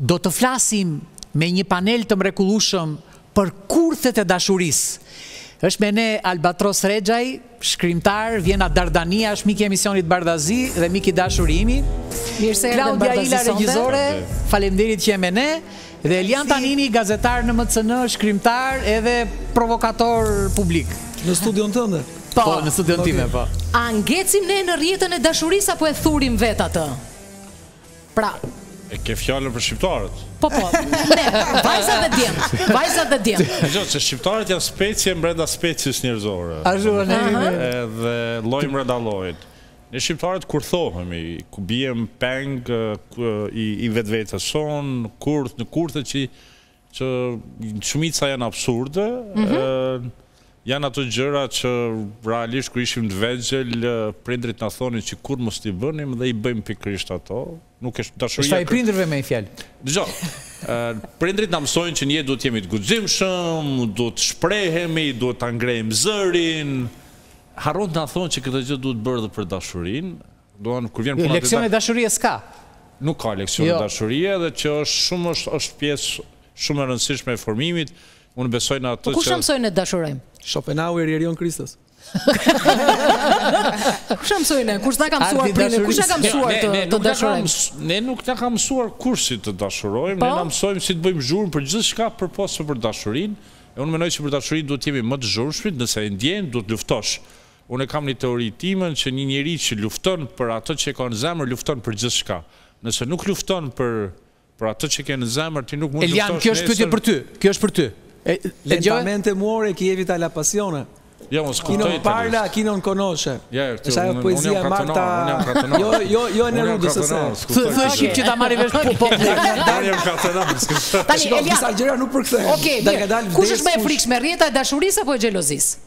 Do të flasim me një panel të mrekullueshëm për kurthet e dashurisë. Është me ne Albatros Rexhaj, shkrimtar, vjen nga Dardania, është mik i emisionit Bardhazi dhe mik i dashur i imi. Mirëse erdhe Bardhazi Sonde. Klaudia Hila regjizore, faleminderit që je me ne. Dhe Elian Tanini, gazetar në MCN, shkrimtar edhe provokator publik. Në studion tënde? Po, po në studion time, po. A ngecim ne në rrjetën e dashurisë apo e thurim vet atë? Pra, E ke fjalën për shqiptarët? Po po. Ne, vajza dhe djem, vajza dhe djem. Jo, se shqiptarët janë specie brenda specieve njerëzore. Ashtu ne. Edhe lloj brenda llojit. Ne shqiptarët kur thohemi, ku biem peng i vetvetes sonë, kurth, në kurthe që që shumica janë absurde, janë ato gjëra që realisht kur ishim të vegjël prindërit na thonin që kurrë mos t'i bënim dhe i bëjmë pikërisht ato. Nuk është dashuria. Është e prindërve me fjalë. Dëgjo. Prindrit na mësojnë që në jetë duhet të jemi të guximshëm, duhet të shprehemi, duhet ta ngrejmë zërin. Harrojnë të na thonë që këtë gjë duhet bërë edhe për dashurinë. Domthon kur vjen puna. Leksione dashurie s'ka. Nuk ka leksione dashurie dhe që është shumë është është pjesë shumë e rëndësishme e formimit. Unë besoj në atë që Po kush na mësoi ne të dashurojmë? Schopenhauer i Erion Kristos. Kush na mësoi ne? Kush na ka mësuar prindërit? Kush na ka mësuar të ne, të dashurojmë? Ne nuk na ka mësuar kush si të dashurojmë, ne po. na mësojmë si të bëjmë zhurmë për gjithçka përpos se për dashurinë. E unë mendoj që për dashurinë duhet të jemi më të zhurmshmit, nëse e ndjen duhet luftosh. Unë kam një teori timen që një njeri që lufton për atë që ka në zemër, lufton për gjithçka. Nëse nuk lufton për Për atë që ke në zemër ti nuk mund të luftosh nesër. Elian, kjo është pyetje për ty. Kjo është për ty. E dëgjove? Lentamente muore chi evita la passione. Jo, unë s'kuptoj. Chi non parla, chi non conosce. Ja, ja, këtu. Është ajo poezia e Marta. Jo, jo, jo në rrugë se se. Thuaj shqip që ta marrë vesh po po. Tani jam katenar. Tani Elian. Disa gjëra nuk përkthehen. Okej. Dalë dalë. Kush është më e frikshme, rrjeta e dashurisë apo e xhelozisë?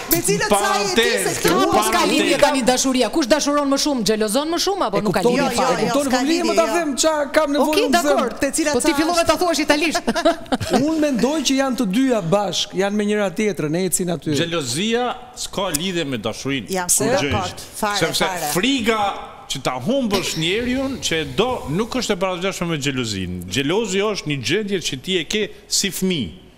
Me cilat ça je ti se ka apo s'ka lidhje tani dashuria, kush dashuron më shumë, xhelozon më shumë apo nuk ka lidhje fare. Jo, jo, jo, s'ka lidhje. Do ta them ça kam nevojë unë të them. Okej, dakor, te cilat ça. Po ti fillove ta thuash italisht. Unë mendoj që janë të dyja bashkë, janë me njëra tjetrën, ecin aty. Xhelozia s'ka lidhje me dashurinë. Jam shumë dakord, fare, fare. Sepse frika që ta humbësh njeriun që e do nuk është e barazgjashme me xhelozinë. Xhelozi është një gjendje që ti e ke si fëmijë.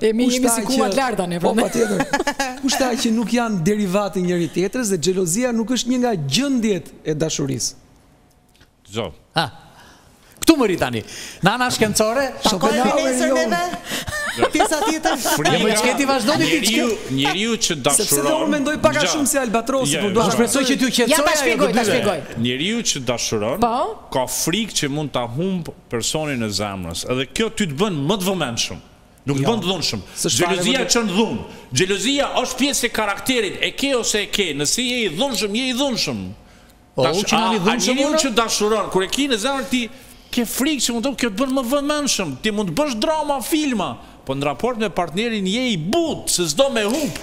E mi jemi si kumat lartë tani, po. Po patjetër. Kush tha që nuk janë derivati njëra-tjetrës dhe xhelozia nuk është një nga gjendjet e dashurisë. Dëgjo. Ha. Ktu më ri tani. Nana shkencore, Schopenhauer nesër neve. Pjesa tjetër. Frika më çeti vazhdo ti ti. Njeriu, njeriu që dashuron. Sepse do unë mendoj pak a shumë si albatrosi, jo, por do të shpresoj që t'ju qetësoja. Ja ta shpjegoj, ta shpjegoj. Njeriu që dashuron, po? ka frikë që mund ta humb personin e zemrës edhe kjo ty të bën më të vëmendshëm nuk të bën të dhunshëm xhelozia çon dhunë xhelozia është pjesë e karakterit e ke ose s'e ke nëse je i dhunshëm je i dhunshëm po, tash ai njeriu që dashuron kur e ke në zemër ti ke frikë që mund të kjo të bën më vëmendshëm ti mund të bësh drama filma po në raport me partnerin je i butë se s'do me humb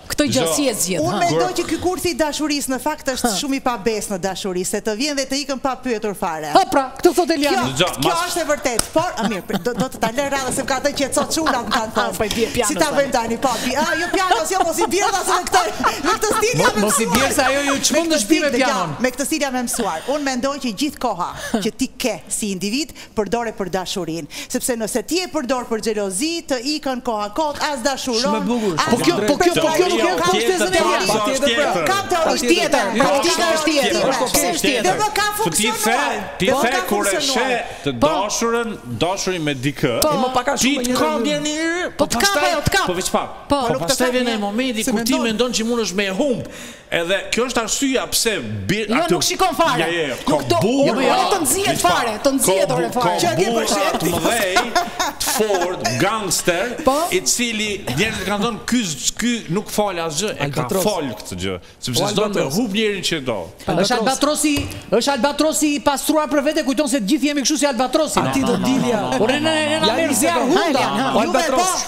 Këtë gjë si e zgjidh, ha? Unë mendoj që ky kurthi i dashurisë në fakt është shumë i pabesë në dashuri, se të vjen dhe të ikën pa pyetur fare. Ha pra, këtë thotë Eliani. Kjo, kjo është e vërtetë, por, ëh, mirë, do do të ta lë radhën se më ka thënë qetëso çunat, më kanë thënë. Po i bie pianos. Si ta bëjmë tani, po, bie, ëh, jo pianos, jo, mos i bjer as në këtë, në këtë stil jam e mësuar. Mos i bjer se ajo ju çmend në shtëpi me pianon. Me këtë stil jam e mësuar. Unë mendoj që gjithë koha që ti ke si individ, përdore për dashurinë sepse nëse ti e përdor për xhelozi të ikën koha kot as dashuron as kjo po kjo po kjo nuk ka kjo është teza e tij është tjetër pra ka të është tjetër praktika është tjetër pse është tjetër dhe më ka funksionuar ti the kur e sheh të dashurën dashurin me dikë po më pak a shumë një këngë një po të kap ajo të kap po veç pak po të kap pastaj vjen ai momenti kur ti mendon që mund është me humb Edhe kjo është arsyeja pse bie aty Jo nuk shikon fare. Jo jo jo. Ka burra. Jo ore të nxihet fare, të nxihet ore fare. Ka burra të mëdhej, të fortë, gangster, i cili njerëzit kanë thënë ky ky nuk fal asgjë, e ka fal këtë gjë, sepse s'do me humb njerin që do. Është albatrosi, është albatrosi i pastruar për vete, kujton se të gjithë jemi kështu si albatrosi. Aty do dilja. Ore na na na merr zjarr hunda. Albatros.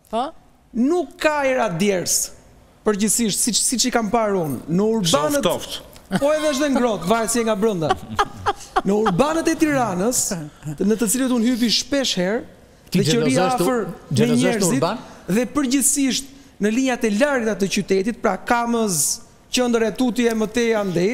Ëh? Nuk ka erë djerse, përgjithësisht, siç, siç i kam parë unë. Në urbanët, po edhe është ngrohtë, varet si je nga brenda. Në urbanët e Tiranës, në të cilët unë hypi shpesh herë, dhe që rri afër me njerëzit, dhe përgjithësisht në linjat e largëta të qytetit, pra Kamëz, qendër e tutje më tej andej,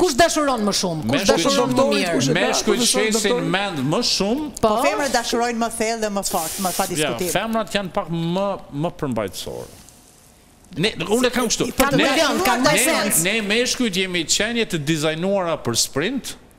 Kush dashuron më shumë? Kush dashuron më mirë? Meshkujt shesin mend më shumë. Po femrat dashurojnë më thellë dhe më fort, më pa diskutim. Femrat janë pak më më përmbajtësore. Ne unë e kam kështu. Ne meshkujt jemi qenie të dizajnuara për sprint,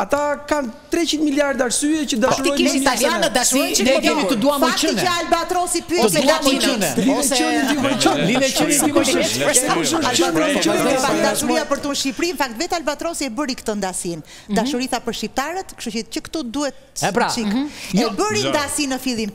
Ata kanë treqind miliardë arsye që dashurojnë njerëzën e. Faktikisht italianët dashurojnë qenë po bjerë. Të duam më qëne. Fakti që albatrosi pyet me latinët. Të duam më qëne. Ose më qëne. Lile qëne ti më qëne. Albatrosi dashuria për ty në Shqipëri, në fakt vetë albatrosi e bëri këtë ndasinë. Dashuri tha për shqiptarët, kështu që që këtu duhet çik. E bëri ndasinë në fillim.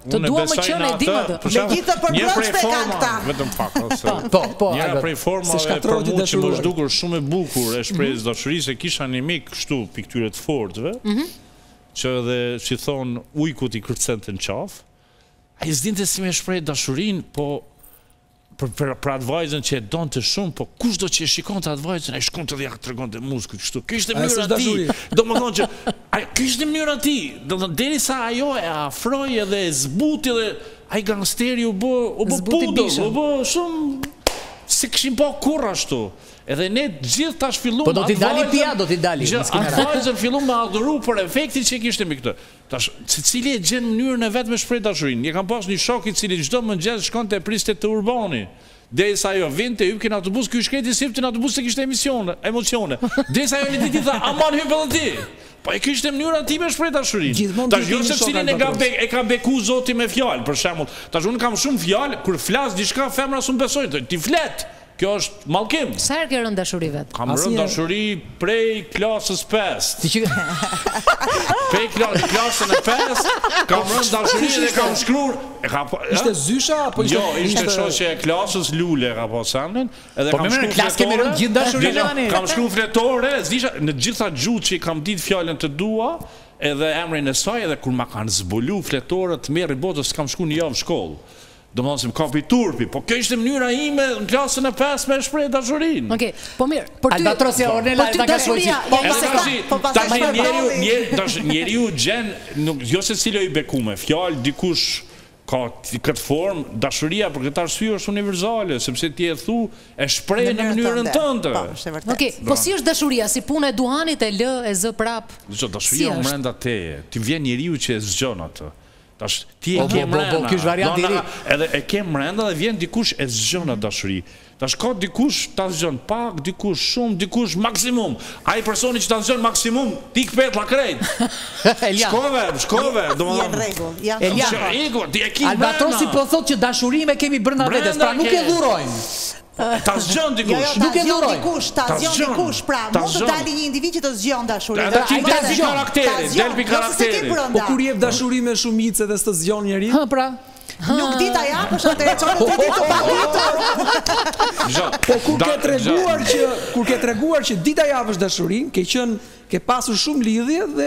Të dua më qënë e di më të. Me gjithë të përblëqë të kanë këta. Vetëm pak, ose. Po, po, Njëra prej formave për mu që m'është dukur shumë e bukur e shprehjes dashurisë, kisha një mik kështu prej këtyre të fortëve, mhm. që dhe që thonë ujku t'i kërcen në qafë, ai s'dinte si me shprehë dashurinë, po për për për atë vajzën që e donte shumë, po kushdo që e shikonte atë vajzën, ai shkonte dhe ia tregonte muskujt kështu. Kjo ishte mënyra e tij. Domethënë që ai kjo ishte mënyra e tij. Domethënë derisa ajo e afroi edhe e zbuti dhe ai gangsteri u bë u bë pudo, u bë shumë se qeshnim po kur ashtu. Edhe ne gjithë tash filluam. Po do t'i dali pia, do t'i dali. Gjithë atë vajzën filluam me adhuru për efektin që kishte mbi këtë. Tash, secili e gjen mënyrën e vet me shpreh dashurinë. E kam pas një shok i cili çdo mëngjes shkonte e priste te Urbani, derisa ajo vinte, hypte në autobus, ky i shkreti s'i hypte në autobus se kishte emisione, emocione. Derisa ajo një ditë i tha, aman hyp edhe ti! Po e kjo ishte mënyra e tij me shpreh dashurinë. Gjithmonë duhet Tash, jo kemi shokë secilin e ka Albatros be, e ka beku Zoti me fjalë, për shembull. Tash, unë kam shumë fjalë, kur flas diçka femra s'më besojnë, thonë, ti flet! Kjo është mallkim! Sa herë ke rënë n'dashuri vet? Kam rënë n'dashuri prej klasës pestë. Ti që Prej klasë, klasën e pestë, kam po, rënë n'dashuri dhe kam shkruar. E ka po, Ishte zysha apo ishte Jo, ishte shoqja e klasës Lule ka pas emrin, edhe po, kam shkruar. Po klasë kemi rënë gjithë n'dashuri tani. Kam shkruar fletore, zysha në të gjitha gjuhët që kam ditë fjalën të dua, edhe emrin e saj edhe kur ma kanë zbulu fletoret marre botës s'kam shku një javë n'shkollë. Domethënë se më kapi turpi, po kjo ishte mënyra ime në klasën e pestë me e shpreh dashurinë. Okej, po mirë, për ty. Albatrosi e Ornela e ta ka shkruajti. Po pastaj, po pastaj më njeriu, njeriu, tash njeriu gjen, nuk jo secili i bekum me fjalë, dikush ka këtë formë, dashuria për këtë arsye është universale, sepse ti e thu, e shpreh në mënyrën tënde. Po, është e vërtetë. Okej, po si është dashuria, si puna e duhanit e lë e zë prapë? Dëgjo, dashuria është brenda teje, të vjen njeriu që e zgjon atë. Tash ti e ke mrenda. Po, po, kish variant i ri. Edhe e ke mrenda dhe vjen dikush e zgjon atë dashuri. Tash ka dikush ta zgjon pak, dikush shumë, dikush maksimum. Ai personi që ta zgjon maksimum, ti qep petla krejt. Elia. Shkove, shkove, domethënë. Në rregull. Ja. Elia. Ti e ke mrenda. Albatrosi po thotë që dashurinë e kemi brenda vetes, pra nuk e dhurojmë. Ta zgjon dikush. Nuk e dhuron. Dikush, ta zgjon dikush, pra mund të dalë një individ që të zgjon dashuri. Edhe ti del prej karakterit, del prej karakterit. Po kur jep dashuri me shumicë dhe s'të zgjon njeri? Hë, pra. Nuk di ta japësh atë e çon ti ditë pa ditë. Po kur ke treguar që kur ke treguar që di ta japësh dashurinë, ke qenë ke pasur shumë lidhje dhe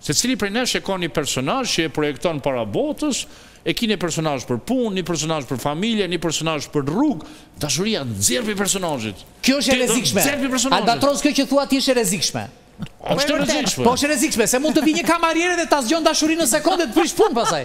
Secili prej nesh e ka një personazh që e projekton para botës, e ki një personazh për punë, një personazh për familje, një personazh për rrugë, dashuria t'nxjerr prej personazhit. Kjo është e rrezikshme. Albatros kjo që thua ti është e rrezikshme. Është e rrezikshme. Po është e rrezikshme, se mund të vijë një kameriere dhe ta zgjon dashurinë në sekondë dhe të prish punë pastaj.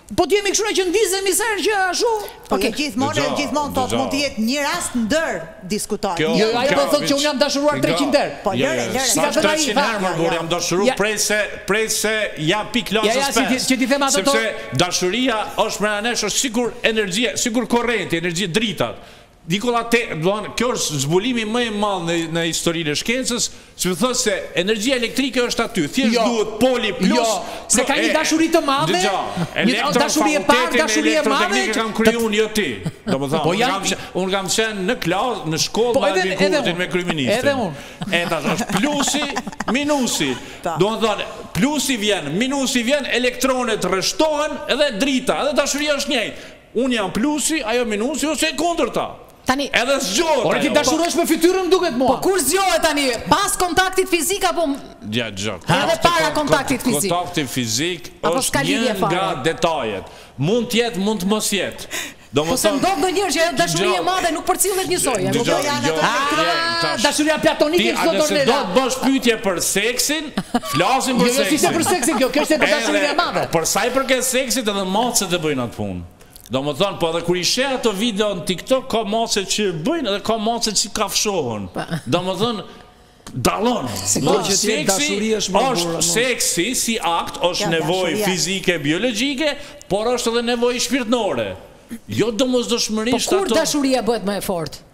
Po të jemi kështu që ndizemi sa herë që ashtu. Po okay. gjithmonë dhe gjithmonë thotë mund të jetë një rast ndër diskutojmë. Jo, jo ajo po thotë që unë jam dashuruar 300 herë. Po jo, lëre, jo, lëre. Si ka të ai? 300 herë kur jam dashuruar prej se prej se ja pik lozës. Ja, ja, si që ti them ato. Sepse dashuria është më anësh është sikur energjia, sikur korrenti, energji dritat. Nikola Te, domethënë kjo është zbulimi më i madh në në historinë e shkencës, që të thotë se energjia elektrike është aty, thjesht jo, duhet poli jo, plus. Jo, se no, ka një dashuri të madhe. Dëgjo, elektro, një dashuri e parë, dashuri e madhe. Që... kam kriju un jo ti. Domethënë, po, unë kam unë kam qenë në klasë, në shkollë po, edhe, edhe unë, me kryeministrin. Edhe unë. E tash është plusi, minusi. Domethënë, plusi vjen, minusi vjen, elektronet rreshtohen edhe drita, edhe dashuria është njëjtë. Unë jam plusi, ajo minusi ose e kundërta. Tani. Edhe zgjohet ajo. Ore ti dashurohesh me fytyrën më duket mua. Po kur zgjohet tani? Pas kontaktit fizik apo. Ja dëgjo. Edhe para kontaktit fizik. Kontakti fizik është një nga detajet. Mund të jetë, mund të mos jetë. Po se ndodh ndonjëherë që ajo dashuri e madhe nuk përcillet njësoj. Dashuria platonike është më dorëndë. Do të bësh pyetje për seksin, flasim për seksin. Jo, jo, s'është për seksin kjo, kjo është për dashurinë e madhe. Për sa i përket seksit edhe macet e bëjnë punë. Domethënë, po edhe kur i sheh ato video në TikTok ka mace që bëjnë dhe ka mace që kafshohen. Domethënë, dallon. Po që ti dashuri është më, është seksi si akt, është nevojë fizike, biologjike, por është edhe nevojë shpirtënore. Jo domosdoshmërisht ato. Po kur dashuria bëhet më e fortë?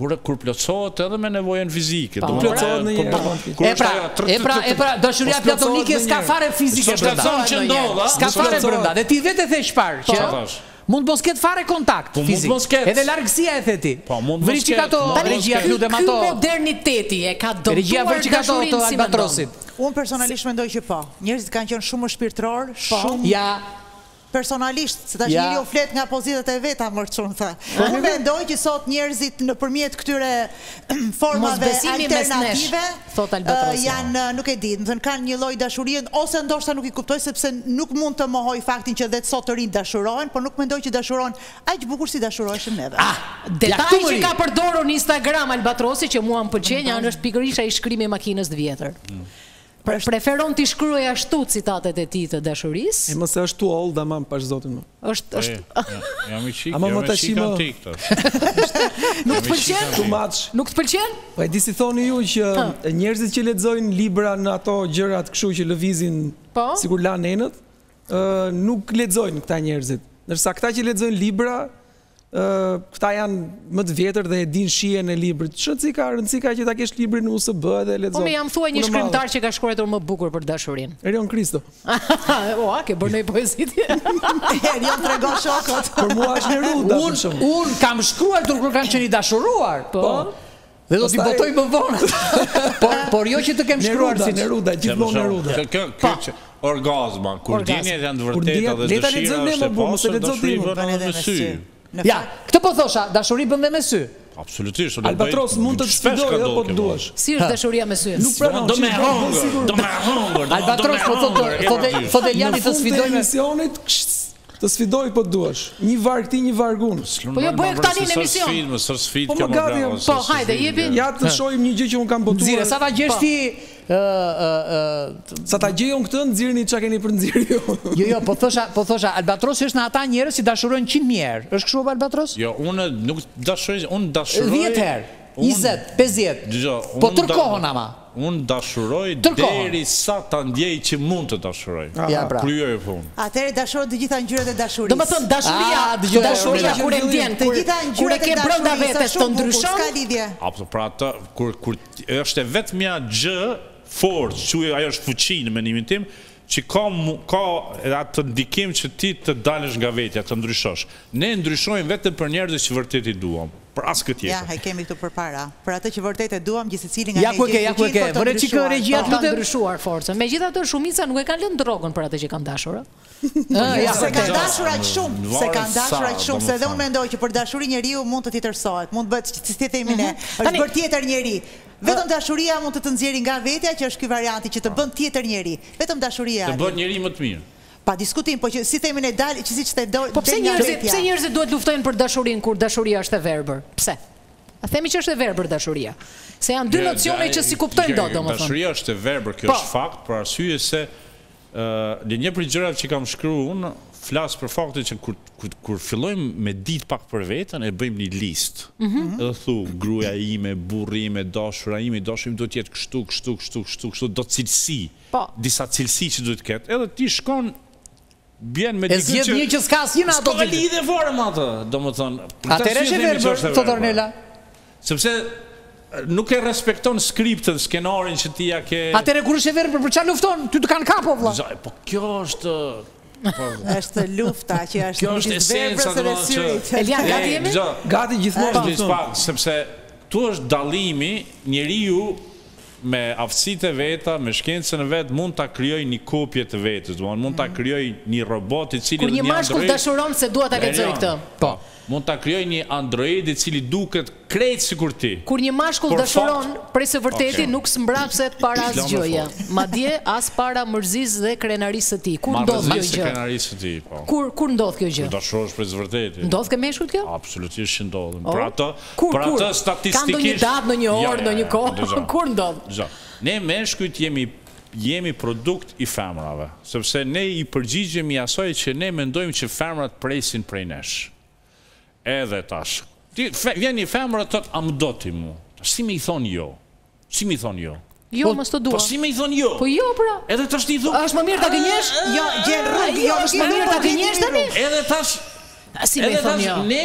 Kur kur plotësohet edhe me nevojën fizike. Do plotësohet në një herë. Kur është ajo 30. E pra, e pra, dashuria platonike s'ka fare fizike. S'ka zonë që ndodh, s'ka fare brenda. Dhe ti vetë the çfarë? Po. Çfarë thashë? Mund të mos ketë fare kontakt po, fizik. Mund të mos ketë. Edhe largësia e the ti. Po, mund të mos ketë. Ato regjia të lutem ato. Ky moderniteti e ka dëmtuar regjia vërtet i ka ato të Albatrosit. Unë personalisht mendoj që po. Njerëzit kanë qenë shumë më shpirtërorë, po. shumë. Ja, personalisht, se tash Iliri flet nga pozitat e veta mor çun tha. Unë mendoj që sot njerëzit nëpërmjet këtyre formave alternative janë nuk e di, domethënë kanë një lloj dashurie ose ndoshta nuk i kuptoj sepse nuk mund të mohoj faktin që dhe sot të rinjtë dashurohen, por nuk mendoj që dashurohen aq bukur si dashuroheshim neve. Ah, detaji që ka përdorur në Instagram Albatrosi që mua më pëlqen, është pikërisht ai shkrimi i makinës së vjetër. Pra preferon t'i shkruajë ashtu citatet e tij të dashurisë? E mos e ashtu old dhe aman pash zotin më. Është është. Jam i çik, jam i çik antik këto. Nuk të pëlqen? Too much. Nuk të pëlqen? Po e di si thoni ju që njerëzit që lexojnë libra në ato gjërat kështu që lëvizin po? sikur lanë enët, nuk lexojnë këta njerëzit. Ndërsa këta që lexojnë libra, Këta janë më të vjetër dhe e dinë shijen e librit. Ç'rëndësi ka, rëndësi ka që ta kesh librin në USB dhe e lexon. Po më thuaj një shkrimtar që ka shkruar më bukur për dashurinë. Erion Kristo. Ua, ke bërë një poezi ti. Erion tregoji shokët. Për mua është një rrugë. Unë kam shkruar kur kam qenë i dashuruar. Po. Dhe do t'i botoj më vonë. Por por jo që të kem shkruar si Neruda, gjithmonë Neruda. Kë kë që orgazma, kur dini janë të vërteta dhe dëshira është e bukur, se lexo ti më bën edhe me sy. Ja, këtë po thosha, dashuri bën dhe me sy. Absolutisht, unë Albatros mund të sfidoj po të duash. Si është dashuria me sy? Nuk pranon do me hongër, do me hongër. Albatros po thotë, po thotë Eliani të sfidoj mes emisionit. Të sfidoj po duash. Një varg ti një varg unë. Po jo bëje tani në emision. Po më gati jam. Po hajde jepi. Ja të shohim një gjë që unë kam botuar. Nxirre sa ta gjesh ti. Sa ta gjej unë këtë nxirrni ça keni për nxjerrë ju. Jo jo po thosha po thosha Albatrosi është në ata njerëz që dashurojnë 100 mijë herë. Është kështu Albatros? Jo unë nuk dashuroj unë dashuroj 10 herë. 20, 50. Po tërë kohën ama. Unë dashuroj derisa ta ndjej që mund të dashuroj. Ja pra. Kreu ajo punë. Atëherë dashuro të gjitha ngjyrat e dashurisë. Domethënë dashuria, dashuria kur e ndjen, kur kur e ke brenda vetes të ndryshon. S'ka lidhje. A po pra atë kur kur është e vetmja gjë forcë, quaj ajo është fuqi në mendimin tim, Që ka ka edhe atë ndikim që ti të dalësh nga vetja, të ndryshosh. Ne ndryshojmë vetëm për njerëzit që vërtet i duam, për askënd tjetër. Ja, e kemi këtu përpara. Për atë që vërtet e duam, gjithsecili nga ne gjen fuqinë për të ndryshuar. Për të ndryshuar forcën. Megjithatë, shumica nuk e kanë lënë drogën për atë që kanë dashur, ë? Jo, s'e kanë dashur aq shumë, s'e kanë dashur aq shumë, se edhe unë mendoj që për dashuri njeriu mund të tjetërsohet, mund të bëhet, siç i themi ne, është bërë tjetër njeri. Vetëm dashuria mund të të nxjerrë nga vetja që është ky varianti që të bën tjetër njeri. Vetëm dashuria Alin. Të bën njeri më të mirë. Pa diskutim, po që siç themi ne dal, që siç the dol, del nga vetja. Po pse njerëzit duhet të luftojnë për dashurinë kur dashuria është e verbër? Pse? A themi që është e verbër dashuria? Se janë dy nocione që s'i kuptojmë dot domethënë. Dashuria është e verbër, kjo është fakt, për arsye se Te një prej gjërave që kam shkruar unë, flas për faktin që kur kur kur fillojmë me ditë pak për veten e bëjmë një listë. Edhe thu, gruaja ime, burri im, e dashura ime, i dashuri im duhet të jetë kështu, kështu, kështu, kështu, kështu, do cilësi, disa cilësi që duhet të ketë. Edhe ti shkon, bjen me dikë që E zgjedh një që s'ka asnjë nga ato cilësi. S'ka lidhje fare me atë, domethënë. Atëherë është e verbër, thotë Ornela. Sepse nuk e respekton skriptën, skenarin që ti ia ke. Atëherë kur është e verbër për çfarë lufton? Ty të kanë kapë o vlla. Po kjo është Është lufta që është midis zemrës dhe syrit. Elian, gati jemi? Gati gjithmonë do të thonë. Sepse këtu është dallimi, njeriu me aftësitë e veta, me shkencën e vet mund ta krijojë një kopje të vetes, domethënë mund ta krijojë një robot i cili do të ndjejë. Kur një mashkull dashuron se dua ta lexoj këtë. Po. Mund ta krijoj një android i cili duket krejt sikur ti. Kur një mashkull dashuron prej së vërteti nuk zmbrapset para asgjëje. Madje as para mërzisë dhe krenarisë së tij. Kur ndodh kjo gjë? Kur kur ndodh kjo gjë? Kur dashurohesh prej së vërteti. Ndodh ke meshkujt kjo? Absolutisht që ndodh. Për atë, për atë statistikisht. Ka ndonjë datë, ndonjë orë, ndonjë kohë? Kur ndodh? Ne meshkujt jemi Jemi produkt i femrave, sepse ne i përgjigjemi asaj që ne mendojmë që femrat presin prej nesh. Edhe tash. Ti, vjen një femër dhe thotë, a më do ti mu? Tash si me i thonë jo? Si me i thonë jo? Jo, mo s'të dua. Po si me i thonë jo? Po jo, pra. Edhe tash ti i thotë. Është më mirë ta gënjesh? Jo, gjen rrugë, jo, është më mirë ta gënjesh tani. Edhe tash. Si me i thonë jo? Edhe tash ne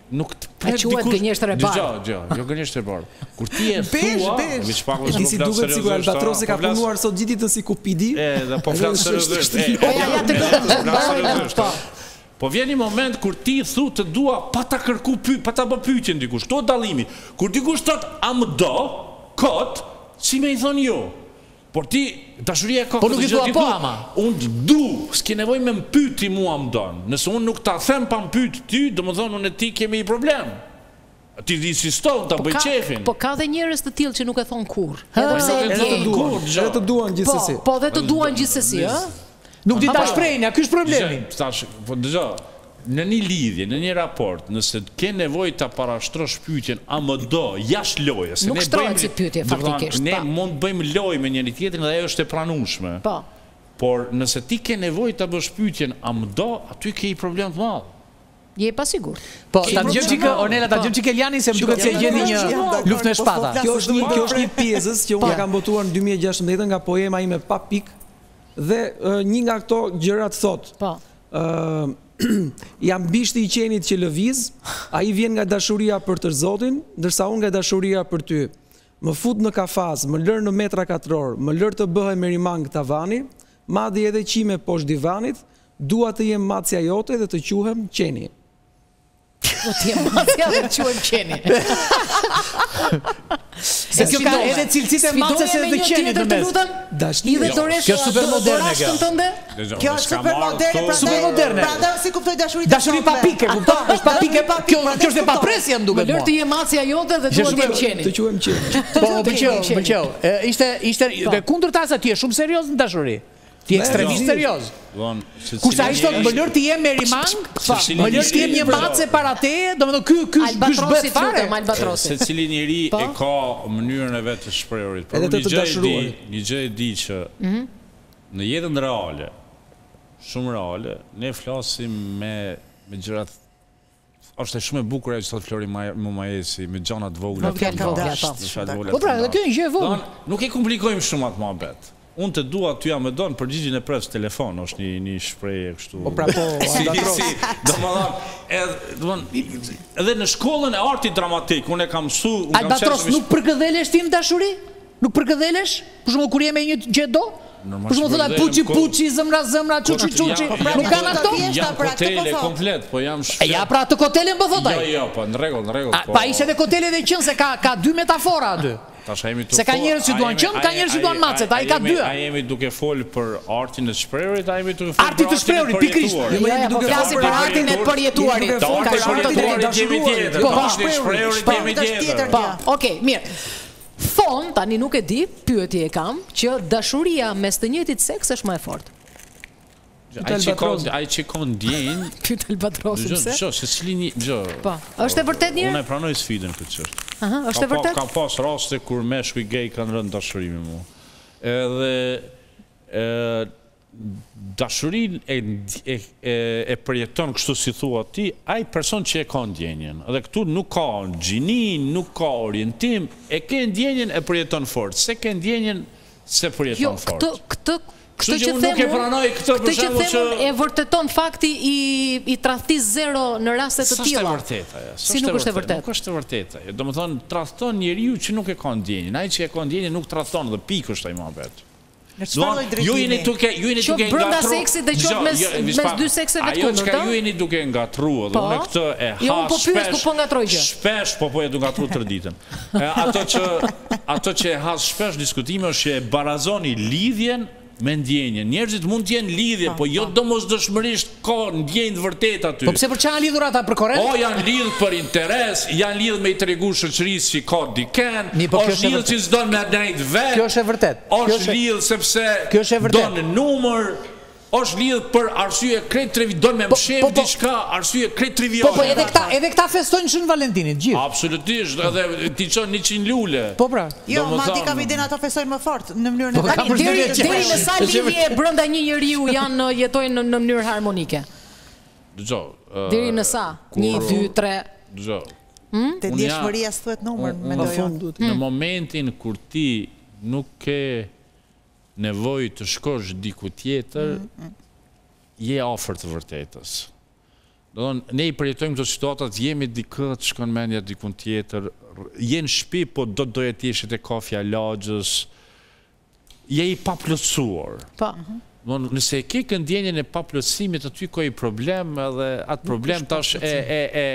Nuk të pret dikush. E quhet gënjeshtër e bardhë. Dëgjo, dëgjo, jo gënjeshtër e bardhë. Kur ti e thua, me shaka ose po flas. Ti duhet sikur Albatrosi ka punuar sot gjithë ditën si Kupidi. Edhe po flas seriozisht. Po ja ja të lutem. Po vjen një moment kur ti thu të dua pa ta kërku py, pa ta bë pyetjen dikush. Ky o dallimi. Kur dikush thot a më do, thot, si me i thon jo. Por ti, dashuria e ka këtë gjë, ti du. Po nuk i dua po ama. Unë të du, s'ke nevojë me më pyt ti mua më don. Nëse unë nuk ta them pa m'pyt ti, domethënë unë e ti kemi një problem. Ti insiston, ta bëj qejfin. Po ka dhe njerëz të tillë që nuk e thonë kurrë. Edhe pse e ndjejnë. Edhe të duan gjithsesi. Po, po dhe të duan gjithsesi, ëh. Nuk din ta shprehin, ky është problemi. Tash, po dëgjo. Në një lidhje, në një raport, nëse ke nevojë ta parashtrosh pyetjen a më do jashtë lojës, se ne bëjmë, domethënë, ne mund të bëjmë lojë me njëri-tjetrin dhe ajo është e pranueshme, por nëse ti ke nevojë ta bësh pyetjen a më do, aty ke një problem të madh. Je i pasigurt. Po, ta dëgjojmë çikë, Ornela, ta dëgjojmë çikë Elianin, se më duket se e gjeti një luftë me shpata. Kjo është një, kjo është një pjesëz që unë e kam botuar në dy mijë e gjashtëmbëdhjetë nga poema ime Pa pikë dhe një nga këto gjërat thotë, Jam bishti i qenit që lëviz, atij i vjen nga dashuria për të zotin, ndërsa unë nga dashuria për ty. Më fut në kafaz, më lër në metra katrorë, më lër të bëhem merimangë tavani, madje edhe qime poshtë divanit, dua të jem macja jote dhe të quhem qeni. Po ti je macja dhe quhem qeni. Se kjo ka edhe cilësit e maces edhe qenit mes. Dashni dhe jo, doresh kjo super moderne kjo. Kjo është super moderne. Pra super moderne. Pra ja si kuptoj dashurit. Dashuri pa pikë, kupton? Është pa pikë. Kjo kjo është e pa presje më duket. Lër të jem macja jote dhe duhet të qeni. Të quhem qeni. Po, po pëlqeu, pëlqeu. Ishte ishte dhe kundërta se ti je shumë serioz në dashuri. Ti je ekstremisht serioz. Kurse ai thotë më lër të jem merimangë, më lër të jem një mace para teje, domethënë ky ky ky s'bëhet fare. Albatrosi. Secili njeri e ka mënyrën e vet të të shprehurit. Por një gjë e di, një gjë e di që në jetën reale, shumë reale, ne flasim me me gjërat Është shumë e bukur ajo që thotë Flori Mumajesi me gjana të vogla. Nuk janë të vogla ato. Po pra, kjo është gjë e vogël. Nuk e komplikojmë shumë atë muhabet. Unë të dua, ti a më don, përgjigjen e pres n'telefon, është një shprehje kështu. Po pra po. Domethënë, edhe në shkollën e artit dramatik, unë e kam mësuar, unë kam qenë. Albatros, nuk përkëdhelesh ti në dashuri? Nuk përkëdhelesh? Për shembull kur je me një që do? Për shembull thua ti puçi puçi, zëmra zëmra, çuçi çuçi. Nuk i ke ato? Jam kotele komplet, po jam shflet. Ja pra atë kotelen po thotë ai. Jo, jo, po në rregull, në rregull. Po ai ishte edhe kotele edhe qen se ka ka dy metafora aty. Tash jemi tu. Se ka njerëz që duan qen, ka njerëz që duan macet, ai ka dy. A jemi duke fol për artin e shprehurit, a jemi duke fol për artin e përjetuarit. Arti të shprehurit, pikërisht. Jo, jo, jemi duke fol për artin e përjetuarit. Ka shumë të drejtë, jemi tjetër. Po, artin e shprehurit jemi tjetër. Po, okay, mirë. Thonë, tani nuk e di, pyetje e kam, që dashuria mes të njëjtit seks është më e fortë. Ai çikon, ai çikon djejn. Pyet Albatrosin pse? Dgjoj, dgjoj, se cili një, dgjoj. Po, është e vërtetë një? Unë e pranoj sfidën n'këtë çështje. Aha, është e vërtetë? Kam pas raste kur meshkuj gay kanë rënë n'dashuri me mua. Edhe ë Dashurinë e përjeton kështu si thua ti, ai person që e ka ndjenjën. Dhe këtu nuk ka gjini, nuk ka orientim, e ke ndjenjën e përjeton fort, s'e ke ndjenjën s'e përjeton fort. Jo, këtë, këtë, këtë që them unë, këtë që them unë e vërteton fakti i, i tradhtisë zero në raste të tilla. S'është e vërtetë ajo, si nuk është e vërtetë. Nuk është e vërtetë ajo. Domethënë tradhton njeriu që nuk e ka ndjenjën, ai që e ka ndjenjën nuk tradhton dhe pikë është ai muhabet. Në çfarë lloj drejtimi? Ju jeni duke, ju jeni duke ngatru. Brenda seksit dhe qoftë mes mes dy sekseve të kundërta. Ajo që ju jeni duke ngatrua, dhe unë këtë e has. Jo, po pyes ku po ngatroj gjë. Shpesh po po je duke ngatru tërë ditën. Ato që ato që e has shpesh n'diskutime është që e barazoni lidhjen me ndjenjën. Njerëzit mund të jenë n'lidhje, po jo domosdoshmërisht Ka ndjenjë të vërtetë aty. Po pse për çka janë lidhur ata për korrent? Po janë lidhë për interes, janë lidhë me i tregu shoqërisë që ka diken, është lidhë që s'don me nejtë vetë. Kjo është e vërtetë. Është lidhë sepse don numër, është lidhë për arsye krejt triviale, don me mshef diçka, arsye krejt triviale. Po po edhe këta, edhe këta festojnë Shën Valentinin, gjithë. Absolutisht, edhe t'i çon 100 lule. Po pra. Jo, madje kam idenë ata festojnë më fort, në mënyrën e tyre. Tani deri në sa lidhje brenda një njeriu janë jetojnë në mënyrë harmonike? Dëgjoj, ë Deri në sa? 1 2 3 Dëgjoj. Te ndjeshmëria s'thuhet numër, mendoj unë. Në momentin kur ti nuk ke nevojë të shkosh diku tjetër, je afër të vërtetës. Domthon ne i përjetojmë këto situatat jemi diku të shkon mendja dikun tjetër je në shpi po do të doje të jeshë te kafja e lagjës je i paplotësuar po Domthon nëse e ke këtë ndjenjën e paplotësimit aty ka një problem edhe atë problem tash e e e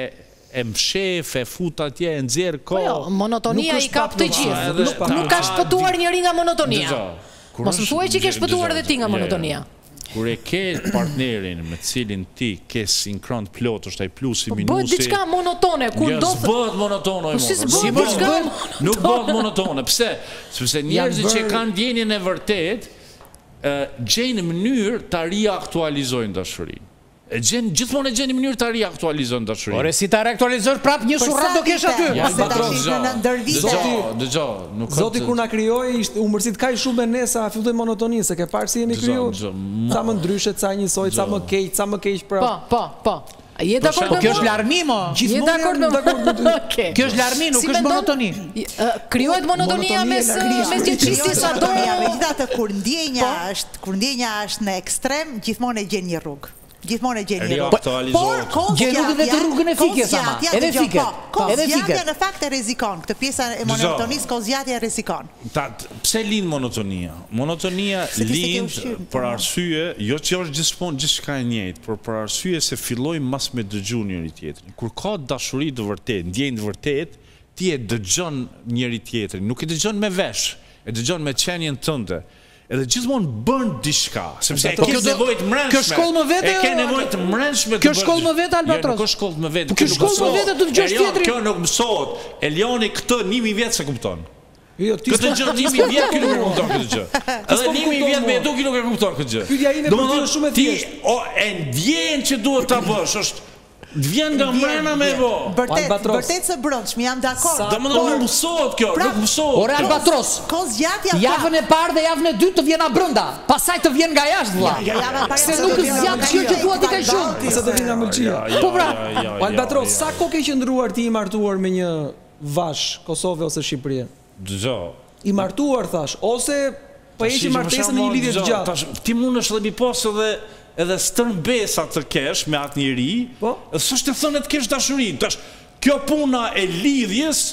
e mshef, e fut atje, e nxjerr kohë. Po jo, monotonia i kap të gjithë. Nuk, nuk ka shpëtuar njëri nga monotonia. Mos më thuaj që ke shpëtuar edhe ti nga monotonia. Kur e ke partnerin me cilin ti ke sinkron të plot, është ai plusi, po minusi. Po bëhet diçka monotone, kur do të bëhet monotone ai. Po si bëhet diçka? Nuk bëhet monotone. Pse? Sepse njerëzit që kanë ndjenjën e vërtetë, gjejnë mënyrë ta riaktualizojnë dashurinë. E gjen, gjithmonë e gjen një mënyrë ta riaktualizojnë dashurinë. Ore si ta riaktualizosh prap një surrat do kesh aty. Ja se tash është ndër vite. Zoti, dëgjo, nuk ka. Zoti kur na krijoi ishte u mërzit kaq shumë me ne sa filloi monotoninë, s'e ke parë si jemi krijuar. Ca më ndryshe, ca njësoj, ca më keq, ca më keq prap. Po, po, po. Je dakord me mua? Kjo është larmi mo. Je dakord me mua? Kjo është larmi, nuk është monotoni. Krijohet monotonia mes mes gjithësisë sa do. Megjithatë kur ndjenja është Kur ndjenja është në ekstrem, gjithmonë e gjen një rrugë. Gjithmonë e gjen një rrugë. Riaktualizohet. Por kohëzgjatja, kohëzgjatja dëgjo, po, kohëzgjatja në fakt e rrezikon këtë pjesa e monotonisë kohëzgjatja. Gjen rrugën e fikjes ama, edhe fiket. Pse lind monotonia? Monotonia lind për arsye, jo që është gjithmonë gjithçka e njëjtë, por për arsye se fillojmë mos me dëgju njëri tjetrin. Kur ka dashuri të vërtetë, ndjenjë të vërtetë, ti e dëgjon njëri tjetrin, nuk e dëgjon me vesh, e dëgjon me qenien tënde. Edhe gjithmonë bën diçka, sepse e ke nevojë të mbrendshme. Kjo shkollë më vete. E ke nevojë të mbrendshme të bësh. Kjo shkollë më vete Albatros. Kjo shkollë më vete. Kjo shkollë më vete të dëgjosh tjetrin. Kjo nuk mësohet. Elioni këtë 1000 vjet s'e kupton. Jo, ti këtë gjë 1000 vjet ti nuk e kupton këtë gjë. Edhe 1000 vjet me eduku ti nuk e kupton këtë gjë. Pyetja ime për ty është shumë e thjeshtë. Ti e ndjen që duhet ta bësh, është Të vjen nga mrena me bo. Vërtet, vërtet së brendshmi, jam dakord. Domethënë nuk mësohet kjo, nuk mësohet. Ore Albatros, javën e parë dhe javën e dytë të vjen nga brenda, pastaj të vjen nga jashtë vlla. Se nuk zgjat kjo që thua ti kaq shumë. Pastaj të vjen nga mëlçia. Po pra. O Albatros, sa kohë ke qëndruar ti i martuar me një vashë Kosove ose Shqipërie? Dëgjo. I martuar thash, ose po e heqim martesën në një lidhje të gjatë. Tash ti mundesh edhe me pas edhe edhe stërmbesa të kesh me atë njeri, edhe s'është e thënë të kesh dashurinë. Tash kjo puna e lidhjes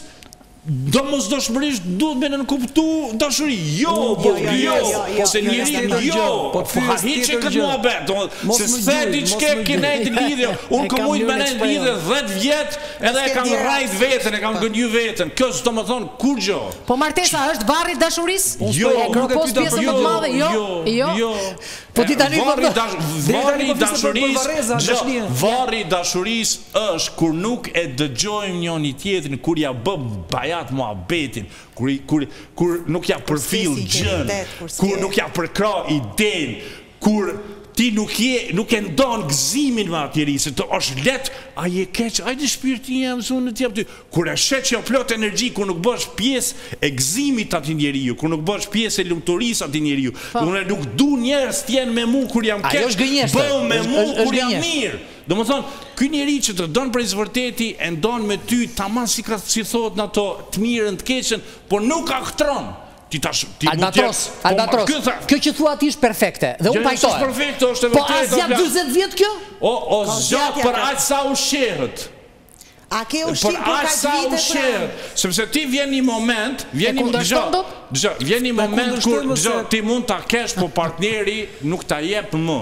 domosdoshmërisht duhet me nënkuptu dashuri. Jo burr, jo, se njeriu jo, po ha hiqe këtë muhabet, domethënë se s'e di ç'ke ke nejt lidhje, unë kam mujt me nejt në lidhje dhjetë vjet, Edhe e kam rrajt veten, e kam gënjy veten. Kjo s'do me thon kurgjo. Po martesa s'është varr i dashurisë? Unë jo, e gropos pjesën më të madhe, jo. Jo. jo. Po ti tani varr i dashurisë, varr i dashurisë. Varr i dashurisë është kur nuk e dëgjojmë njëri tjetrin, kur ja bë bajat muhabetin, kur kur kur nuk ja përfill gjën, kur nuk ja përkrah idenë, Kur ti nuk je nuk e ndon gëzimin me atë njeri se të është leht a je keq ajde shpirt ti jam se unë të jap ty kur e sheh që jo plot energji kur nuk bësh pjes e gëzimit atij njeriu kur nuk bësh pjes e lumturis atij njeriu unë nuk du njerz të jen me mu kur jam keq bëhu me mu kur jam mir domethën ky njeri që të don prej zvërteti e ndon me ty taman si ka si thohet në ato të mirën të keqen por nuk akton Ti tash, ti mund të jesh... Albatros, albatros, kjo që thua ti është perfekte, dhe unë pajtohem. Është perfekte është e vërtetë, Po a zgjat 40 vjet kjo? O, o zgjat për aq sa ushqehet. A ke ushqehet për aq sa ushqehet. Sepse ti vjen një moment, vjen një moment, vjen një moment kur ti mund ta kesh, po partneri nuk ta jep më.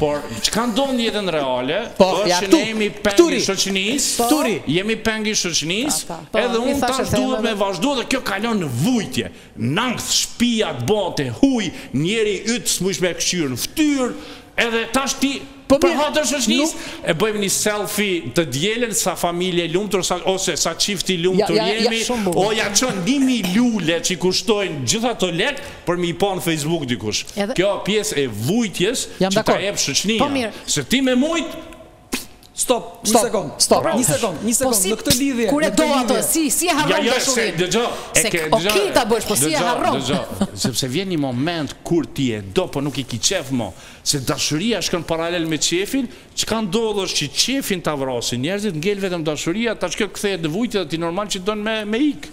Por çka ndodh në jetën reale, po, është ja, që ne jemi peng i shoqënisë, po, jemi peng i shoqënisë, po, po, edhe unë tash duhet me vazhdu dhe kjo kalon në vujtje. N'ankth shpia t'bohet, huj, njeri yt s'mush me kqyr në ftyrë, edhe tash ti Po për hatër shoqënisë e bëjmë një selfie të dielën sa familje e lumtur sa ose sa çift i lumtur jemi. O ja çon 1000 lule që i kushtojnë gjithë ato lekë, për m'i pa në Facebook dikush. Edhe... Kjo pjesë e vujtjes Jam që ta jep shoqnia. Po mirë. Se ti me mujt, Stop, një stop, sekund. Stop, një sekund, një sekund. Po si, në këtë lidhje, kur e do atë, si si e harron ja, ja, dashurin, dëgjo, e se, ke dëgjo. Okej ta bësh, po si e harron. Dëgjo, sepse vjen një moment kur ti e do, po nuk i ki qef mo, se dashuria shkon paralel me qefin, çka ndodh është që qefin ta vrasin njerëzit, ngel vetëm dashuria, tash kjo kthehet në vujtje dhe ti normal që don me me ik.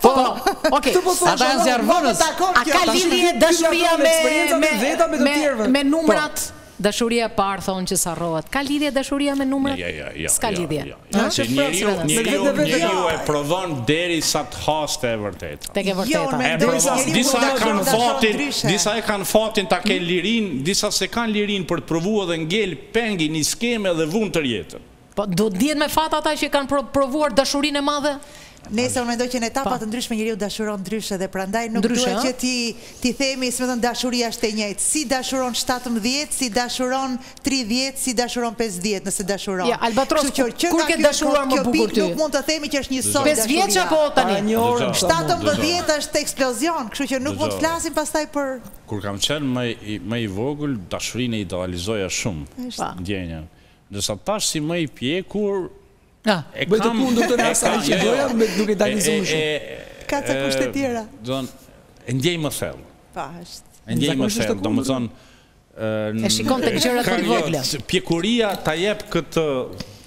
Po, po. Okej. Po thua ata janë zjarrvënës. A ka lidhje dashuria me eksperjencat e veta me të tjerëve? Me numrat. Po. Dashuria e parë thonë që s'harrohet. Ka lidhje dashuria me numrat? Jo, jo, jo. S'ka lidhje. Jo, jo. Në çfarë njeriu, njeriu, njeriu e provon deri sa të has te e vërteta. Tek e vërteta. Jo, deri sa njeriu disa e kanë fatin, disa e kanë fatin ta kenë lirin, disa se kanë lirin për të provuar dhe ngel peng i ni skeme dhe vun tër jetën. Po, do të ndihen me fat ata që kanë provuar dashurinë e madhe? Nëse unë mendoj që në etapa të ndryshme njeriu dashuron ndryshe dhe prandaj nuk duhet që ti ti themi domethon dashuria është e njëjtë. Si dashuron shtatëmbëdhjetë, si dashuron tridhjetë, si dashuron pesëdhjetë, nëse dashuron. Ja, Albatros, kur ke dashuruar më bukur ti? Nuk mund të themi që është njësoj dashuria. Pesëvjeç apo tani? Shtatëmbëdhjetë është eksplozion, kështu që nuk mund të flasim pastaj për Kur kam qenë më i vogël dashurinë e idealizoja shumë, ndjenjën. Ndërsa tash si më i pjekur Ah, bëj të kundërtën e asaj që doja, jo, jo. më duket e ekzagjeron shumë. Ka kushte të tjera. E ndjej më thellë. Pa, po, është. E ndjej më thellë, domethënë. E shikon te gjërat më të vogla. Jo, pjekuria ta jep këtë,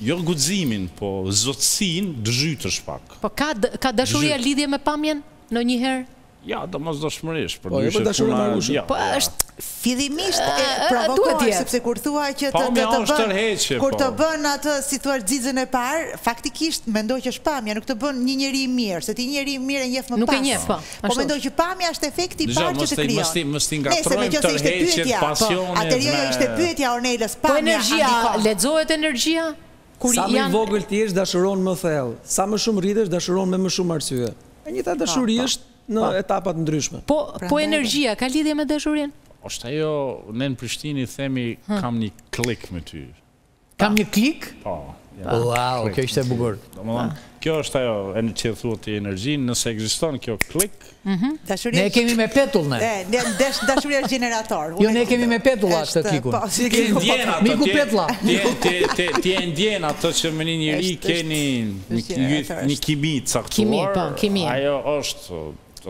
jo guximin, po zotësinë të zhytesh pak. Po, ka dashuria lidhje me pamjen, ndonjëherë? Jo, domosdoshmërisht, përndryshe puna e tij. Po është fillimisht e provokuar sepse kur thua që të të bën kur të bën atë si thua xixën e parë, faktikisht mendoj që është pamja, nuk të bën një njeri i mirë, se ti një njeri të mirë e njeh më pas. Po mendoj që pamja është efekti i parë që të krijon. Nëse mos t'i ngatërrojmë tërheqjet, pasionin. Atëherë jo ishte pyetja e Ornelës pamja. Po energjia, lexohet energjia? Sa më i vogël të jesh dashuron më thellë, sa më shumë rritesh dashuron me më shumë arsye. E njëjta dashuri është në etapa të ndryshme. Po, po energjia ka lidhje me dashurinë? Është ajo, ne në Prishtinë i themi kam një klik me ty. Kam një klik? Po. Wow, kjo ishte e bukur. Domethënë, kjo është ajo, që thua ti energji, nëse ekziston ky klik, mhm. dashuria. Ne kemi me petull ne. Ne dash dashuria është gjenerator. Jo, ne kemi me petull atë klikun. Po, si e ndjen atë. Miku petlla. Ti ti ti ndjen atë që me një njeri keni Një kimi të caktuar, po, ajo është...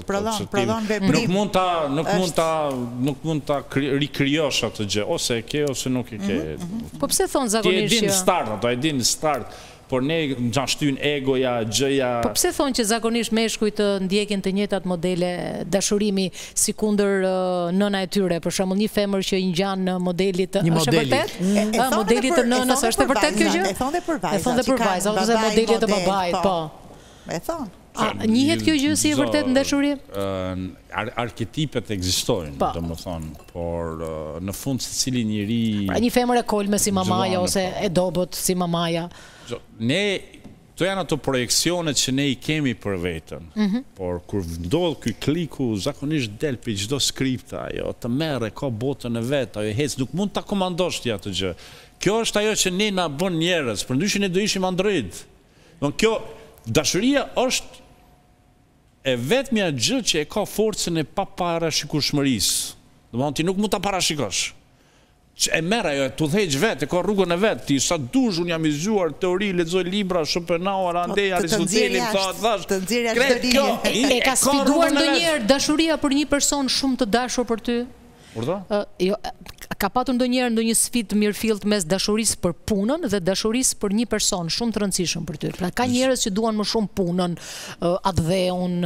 Prodhon, prodhon veprim. Nuk mund ta, nuk mund ta, nuk mund ta rikrijosh atë gjë, ose e ke, ose nuk e ke. Mhm. Po pse thonë zakonisht që... Ti e di në start, ato e dinë në start, por ne na shtyn egoja, gjëja... Po pse thonë që zakonisht meshkujt ndjekin të njëjtat modele dashurimi, sikundër nëna e tyre, për shembull një femër që i ngjan modelit të është e vërtetë? Ëh, modelit të nënës është e vërtetë kjo gjë? E thonë dhe për vajzat. E thonë dhe për vajzat, ose modelit të babait, po. E thonë. A njihet kjo gjë si e vërtetë në dashuri? Ëh, arketipet ekzistojnë, po. domethënë, por në fund secili njeri Pra një femër e kolme si mamaja ose e dobët si mamaja. Ne Këto janë ato projeksionet që ne i kemi për veten. Por kur ndodh ky kliku, zakonisht del prej çdo skripte, ajo të merr e ka botën e vet, ajo hec, nuk mund ta komandosh ti atë gjë. Kjo është ajo që ne na bën njerëz, përndryshe ne do ishim android. Domethënë kjo dashuria është e vetmja gjë që e ka forcën e paparashikueshmërisë. Domethënë ti nuk mund ta parashikosh. Të merr ajo e t'udhëheq vetë e ka rrugën e vet ti sa dush un jam i zgjuar teori lexoj libra Schopenhauer andej Aristotelin tha thash krejt kjo Të ka sfiduar ndonjëherë dashuria për një person shumë të dashur për ty? Urdhro? Jo ka patur ndonjëherë ndonjë sfidë të mirëfilltë mes dashurisë për punën dhe dashurisë për një person shumë të rëndësishëm për ty pra ka njerëz që duan më shumë punën atdheun,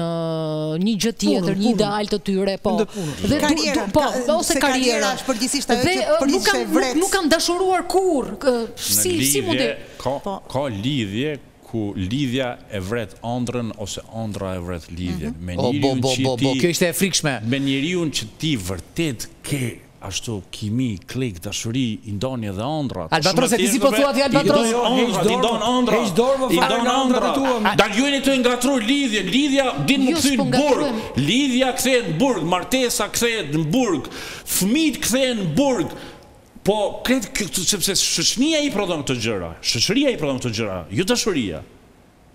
një gjë tjetër, një ideal të tyre, po. Dhe karriera, po, ose karriera është përgjithësisht ajo që e vret. Nuk kam dashuruar kurrë. Si si mund të ka lidhje ku lidhja e vret andrrën ose andrra e vret lidhjen me njeriun që ti. Po, po, po, kjo ishte e frikshme. Me njeriun që ti vërtet ke Ashtu, kimi, klik, dashuri, i ndani edhe ondrrat. Albatros e ti si po thua ti Albatros? Jo, jo, ëndrrat, i ndan ëndrrat. Heq dorë më fal nga ëndrrat e tua. Dal ju jeni duke ngatërruar lidhjen, lidhja din me u kthy në burg, lidhja kthehet në burg, martesa kthehet në burg, fëmijët kthehen në burg, po krejt sepse shoqnia i prodhon këto gjëra, shoqëria i prodhon këto gjëra, jo dashuria.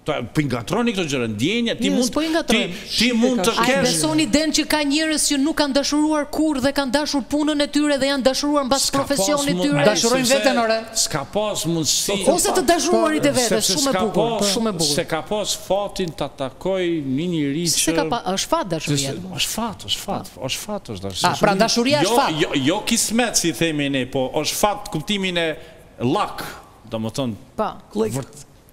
Po i ngatërroni këto gjëra, ndjenja, ti mund ti ti mund të kesh. A e besoni Den që ka njerëz që nuk kanë dashuruar kurrë dhe kanë dashur punën e tyre dhe janë dashuruar mbas profesionit të tyre? Dashurojnë veten ore. S'ka pas mundësi. Ose të dashuruarit e vetes, shumë e bukur, shumë e bukur. S'e ka pas fatin ta takoj një njeri që S'e ka pa, është fat dashuria. Është fat, është fat, është fat, është dashuria. A pra dashuria është fat. Jo, jo kismet si themi ne, po është fat në kuptimin e luck, domethënë. Po.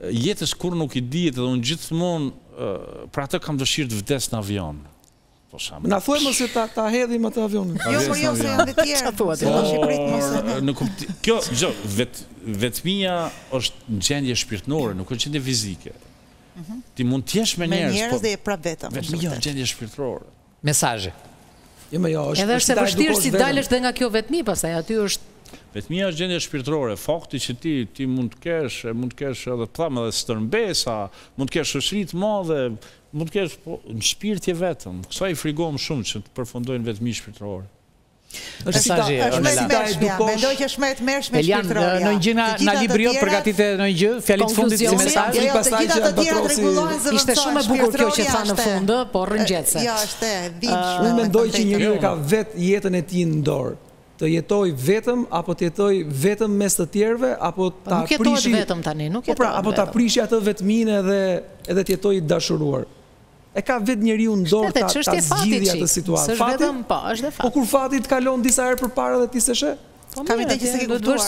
Jetës kurrë nuk i dihet edhe unë gjithmonë për atë kam dëshirë të vdes në avion. Po sa më. Na thuaj mos e ta ta hedhim atë avionin. Jo, por jo se janë të tjerë. Çfarë thua ti? Po, tash i prit më se. Po, në kuptim. Kjo gjë vet vetmia është gjendje shpirtënore, nuk është gjendje fizike. Mhm. Ti mund të jesh me njerëz, po. Me njerëz dhe je prapë vetëm. Vetmia është gjendje shpirtnore. mesazhe. Jo më jo, është është e vështirë të dalësh dhe nga kjo vetmi pastaj aty është Vetmia është gjendje shpirtërore, fakti që ti ti mund të kesh, mund të kesh edhe po tham edhe stërmbesa, mund të kesh shoqëri të madhe, mund të kesh po në shpirt je vetëm. Kësaj i frigom shumë që të përfundoj në vetmi shpirtërore. Është si ta është më e tmerrshme, mendoj që është më e tmerrshme shpirtërorja. Elian, ndonjë gjë nga nga libri jot përgatite ndonjë gjë, fjalë të fundit si mesazh i pastaj që Albatrosi. Ishte shumë e bukur kjo që tha në fund, po rrëqethëse. Jo, është e dhimbshme. Unë mendoj që njeriu e ka vet jetën e tij në dorë të jetoj vetëm apo të jetoj vetëm mes të tjerëve apo po, ta prishi vetminë tani nuk po pra, jeton vetëm apo ta prishi atë vetmin edhe edhe të jetoj i dashuruar E ka vetë njeriu në dorë ta zgjidhë atë situatë. Fati? Po, është dhe fat. Po kur fati të kalon disa herë përpara dhe ti s'e sheh? Po kam idenë që s'e ke kuptuar.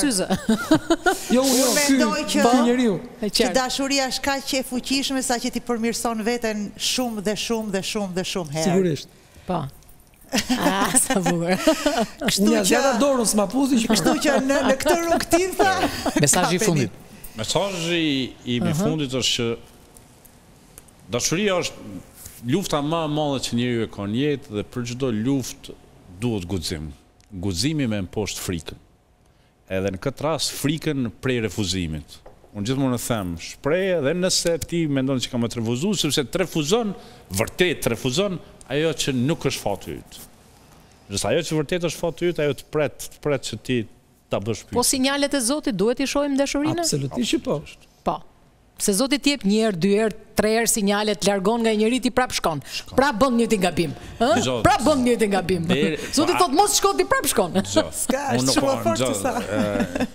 Jo, unë jo, mendoj që ky njeriu. Që dashuria është kaq e fuqishme sa që ti përmirëson veten shumë dhe shumë dhe shumë dhe shumë herë. Sigurisht. Po. Ah, sa bukur. Kështu që ja dorën s'ma puthi që kështu që në në këtë rrugë ti tha. Mesazhi i fundit. Mesazhi i mi mhm. fundit është që Dashuria është lufta më e madhe që njeriu e ka në jetë dhe për çdo luftë duhet guxim. Guximi me e mposht frikën. Edhe në këtë rast frikën prej refuzimit. Unë gjithmonë e them, shprehe edhe nëse ti mendon që ka me të refuzu, sepse të refuzon, vërtet të refuzon, ajo që nuk është fati yt. Ndërsa ajo që vërtet është fati yt, ajo të pret, të pret që ti ta bësh pyetjen. Po sinjalet e Zotit duhet t'i shohim në dashurinë? Absolutisht që po. Po. Pse Zoti t'i jep një herë dy herë tre herë sinjalet largon nga një njeri ti prap shkon prap bën të njëjtin gabim ë prap bën të njëjtin gabim Zoti thotë mos shko ti prap shkon s'ka është shumë fort të sa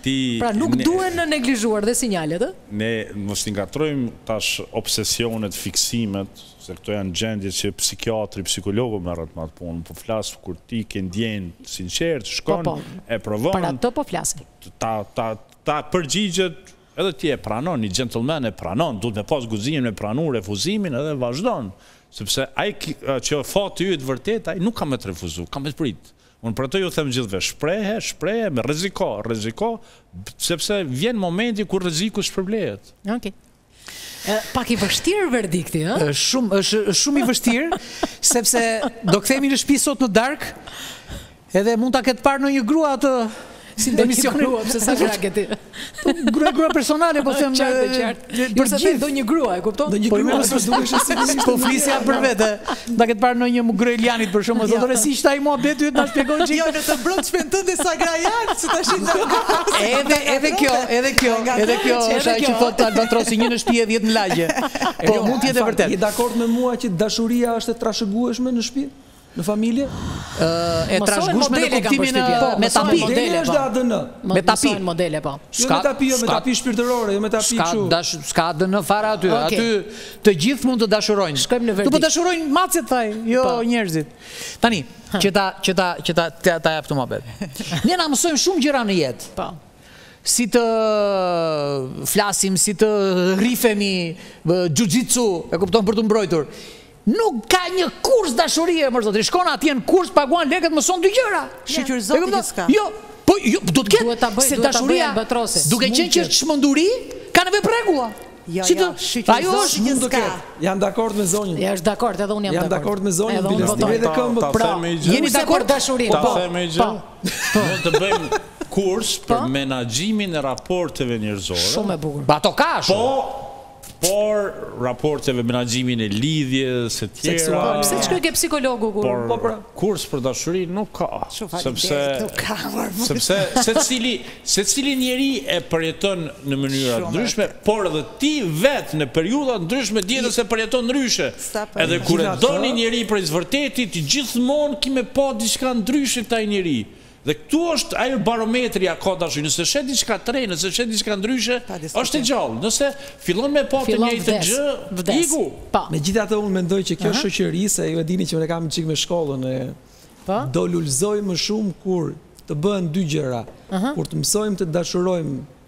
ti pra nuk duhen neglizhuar dhe sinjalet ë ne mos t'i ngatërrojmë tash obsesionet fiksimet se këto janë gjendje që psikiatri psikologu merret me atë punë po flas kur ti ke ndjenjë të sinqertë shkon e provon për atë po flasim ta ta ta përgjigjet Edhe ti e pranon, një xhentëllmen e pranon, duhet me pas guximin me pranu refuzimin edhe vazhdon, sepse ai që është fati yt vërtet ai nuk ka me të refuzu, ka me të prit. Unë për atë ju them të gjithëve, shprehe, shprehe, me rreziko, rreziko, sepse vjen momenti kur rreziku shpërblehet. Okej. Pak i vështirë verdikti, ë? Është shumë, është shumë i vështirë, sepse do kthehemi në shpi sot në darkë, Edhe mund ta ketë parë ndonjë grua atë emisionin. Një grua, pse sa gra ke ti? Po grua, grua personale, po them. Qartë, qartë. Për të gjithë do një grua, e kupton? Do një po, grua, po dukesh se si po flisja për vete. Ta ketë parë ndonjë nga gruaja e Lianit për shkakun, do të rësi ç'është ai muhabeti yt na shpjegon që jo në të brëndë shpën të dhe sa gra janë, se tash i Edhe edhe kjo, edhe kjo, edhe kjo është ajo që thotë Albatrosi një në shtëpi e 10 në lagje. Po mund të jetë vërtet. Je dakord me mua që dashuria është e trashëgueshme në shtëpi? në familje? E trashëgueshme në kuptimin e po, me tapi modele është po. ADN. Me tapi modele po. Jo me tapi, jo me tapi shpirtërore, jo me tapi kështu. S'ka dash, s'ka ADN fare aty. Aty të gjithë mund të dashurojnë. Shkojmë në verdikt. Do po dashurojnë macet thuaj, jo po. njerëzit. Tani, që ta që ta që ta ta, ta jap këtë muhabet. Ne na mësojmë shumë gjëra në jetë. Po si të flasim, si të rrihemi, xhuxhitsu, e kupton për t'u mbrojtur. Nuk ka një kurs dashurie, more zotëri, shkon atje në kurs, paguan lekët, mëson dy gjëra. Shyqyr Zotit që s'ka. Jo, po, jo, do të ketë, se dashuria, duke qenë që është çmenduri, ka nevojë për rregulla. Jo, jo, shyqyr Zotit që s'ka. Jam dakord me zonjën. Ja, është dakord, edhe unë jam dakord. Jam dakord me zonjën, edhe unë votoj. Edhe këmë, pra, jeni dakord dashurin. Ta them një gjë, mund të bëjmë kurs për menaxhimin e raporteve njerëzore. Shumë e bukur. Po, ato ka shumë. Po, Por raporteve menaxhimin e lidhjes e tjera. Po pse shko ke psikologu kur. Po pra. Kurs për dashuri nuk ka. Sepse sepse secili secili njeri e përjeton në mënyra të ndryshme, por edhe ti vetë në periudha të ndryshme të jetës e përjeton ndryshe. Edhe kur e do një njeri prej së vërtetit, gjithmonë ki me pa diçka ndryshe te ai njeri. Dhe këtu është ajo barometri a ka dashuri, nëse sheh diçka të re, nëse sheh diçka ndryshe, është e gjallë, nëse fillon me pa të njëjtën gjë, iku. Megjithatë unë mendoj që kjo shoqëri, se ju e dini që unë e kam çik me shkollën e, do lulëzojë më shumë kur të bëhen dy gjëra, kur të mësojmë të dashurojmë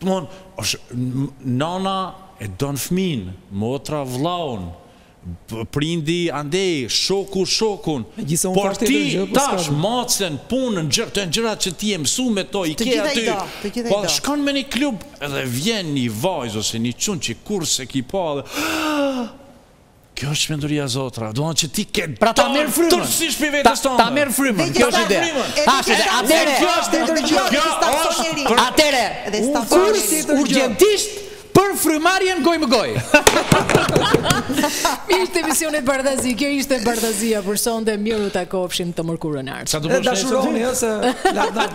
Domethënë është nana e don fmijën, motra vllaun, prindi andej, shoku shokun. Por ti tash macen, punën, gjërat, janë gjëra që ti je mësuar me to, i ke aty. Po shkon në një klub dhe vjen një vajzë ose një çun që kurrë s'e ke pa dhe Kjo është çmenduria zotëri, duan që ti ke pra ta merr frymën. Tërësisht për vetes tonë. Ta merr frymën, kjo është ide. Tash atëre kjo është ndërgjegjë. Kjo është atëre. Kurs urgjentisht për frymëmarrjen gojë më gojë. Ishte emisioni Zbardhazi, kjo ishte Zbardhazi për sonte, mirutakofshim të mërkurën e ardhshme. Sa do të bësh? Dashuroni ose lavdat.